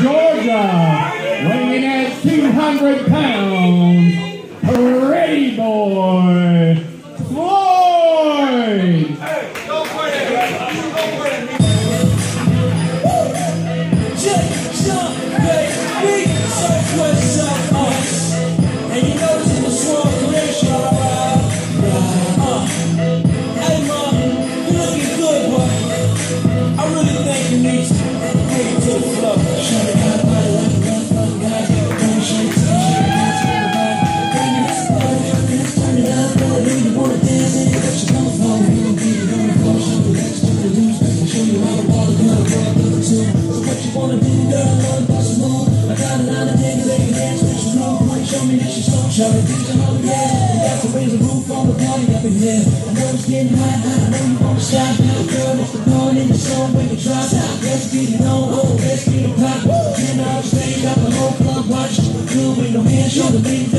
Georgia, weighing at 200 pounds, Pretty Boy Floyd. And you know this is a swirl collection, alright? Uh, hey, mom, you looking good. I really think you need to it to the. It it, it, it, it you and you it you you you it, yeah. We got to raise the roof on the party in here. I know it's getting hot, you wanna stop. Girl, it's the point in the song, when you drop. Let's get it on, Nosso bem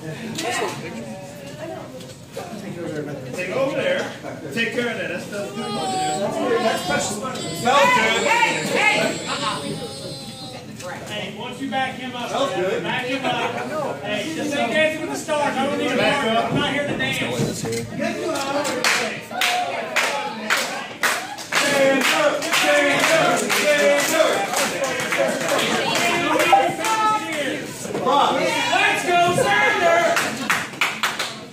Take over there. Take care of that. That's that's good. Smells good. Hey, hey. Hey, once you back him up, Smells good. back him up. Hey, just ain't dancing with the stars. I don't need a bar. I'm not here to dance. Stand up, stand up, stand up. Bob. Let's go, Xander!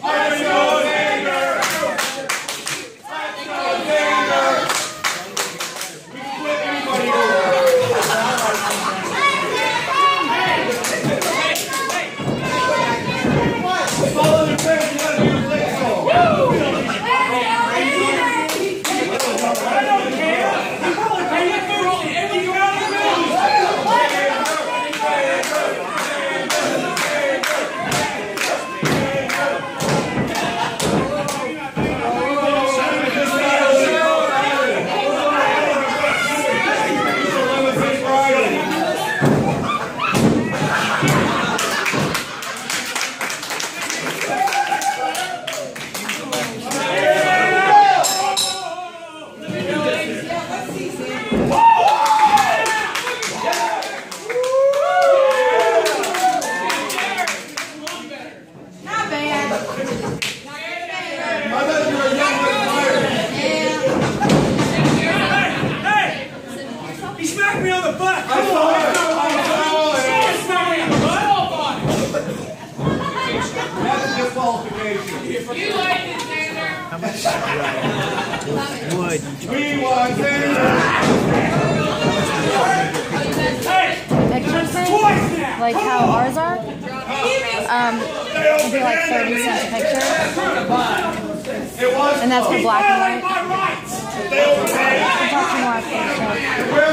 Let's go, Xander. Let's go, Xander. We can flip anybody over. Follow the trend, you gotta do the flick song. I don't care. Hey, you move. If you gotta move. Not bad. Not bad. I thought you were young with fire. Hey! He smacked me on the butt. I saw it. I saw it. He smacked me on the butt. That's a disqualification. You like it, Xander. We want Xander. Hey! Picture print, Twice like how ours are. Um, it'd be like 30 cents a picture, and that's for black and white. my rights! I'm more after the show.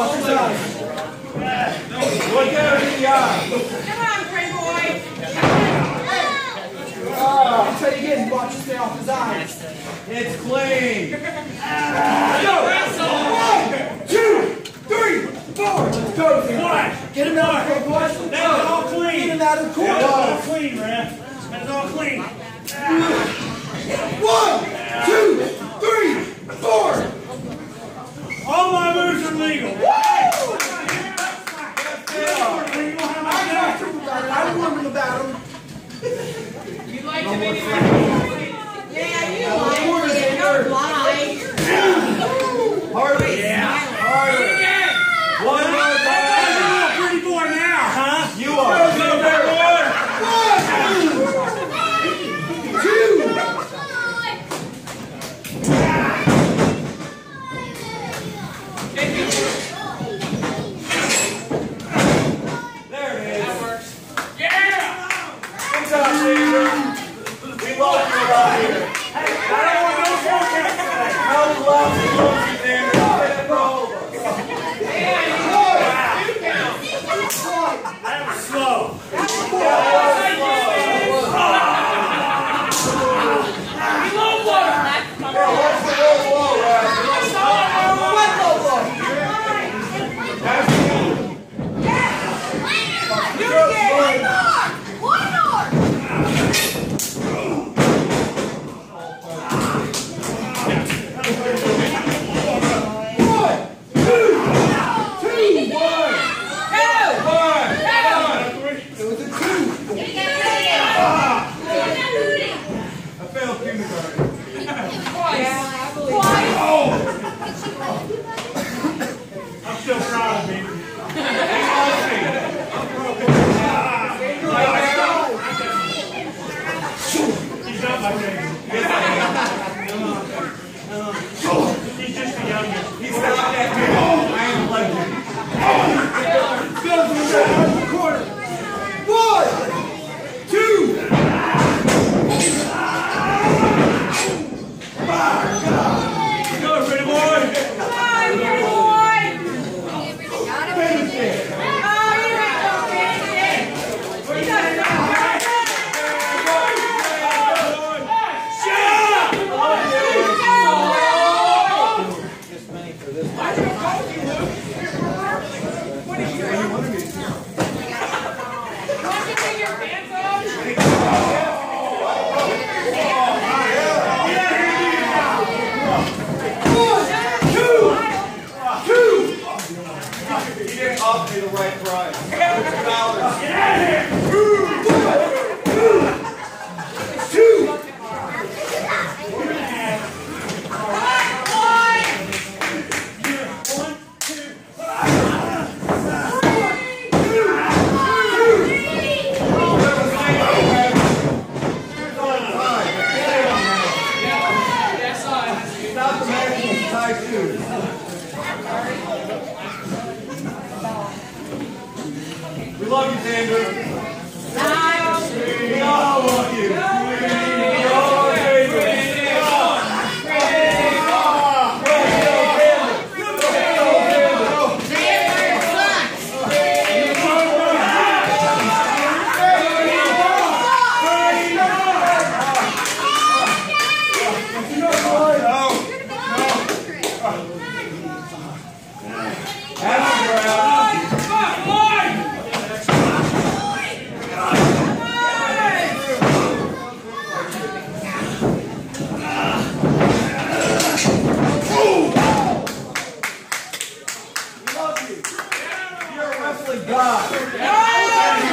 Watch your time. Look out in the eye. Come on, pretty boy. Ah, try again. Watch him stay off his eyes. It's clean. Go. One, two, three, four. Let's go. One. Get him out of the court. That's all clean. Get him out of the court. That's all clean, man. That's all clean. Amén. Ashley Brock.